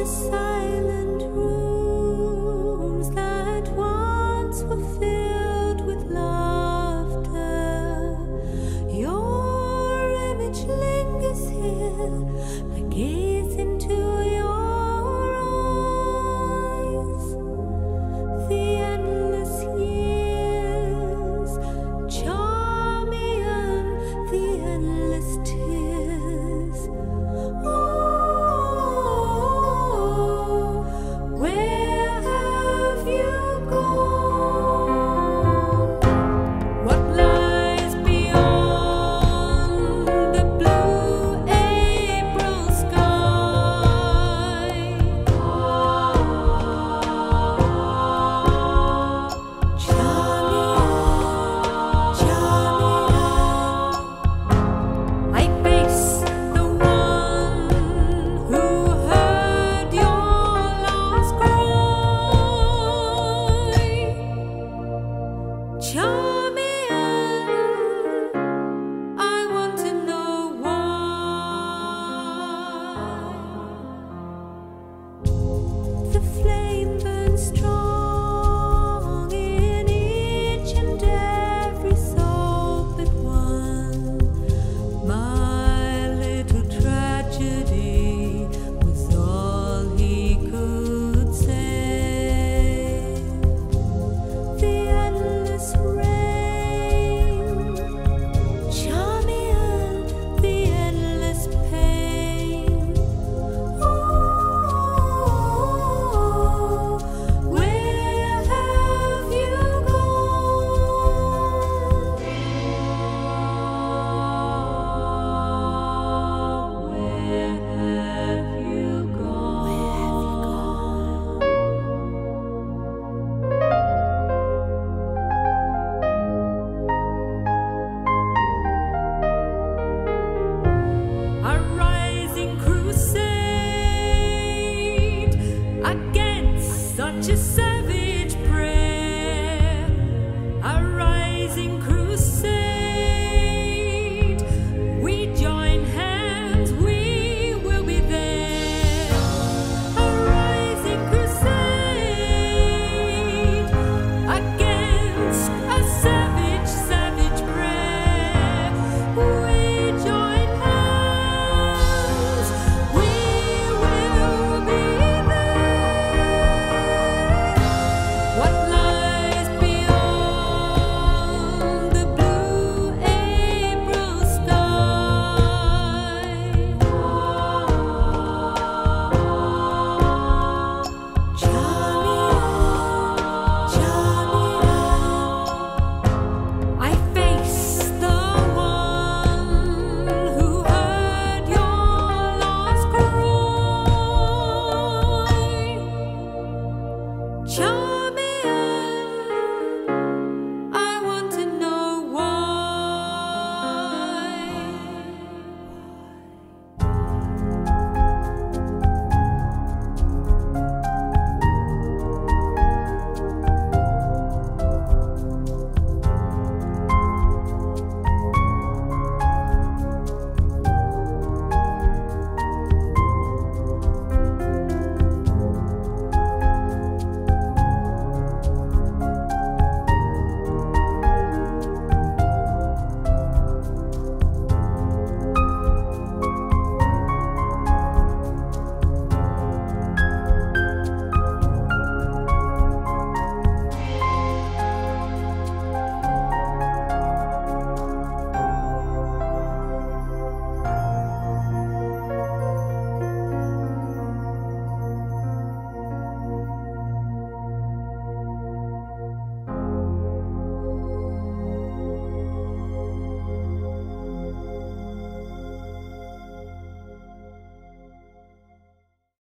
the sun.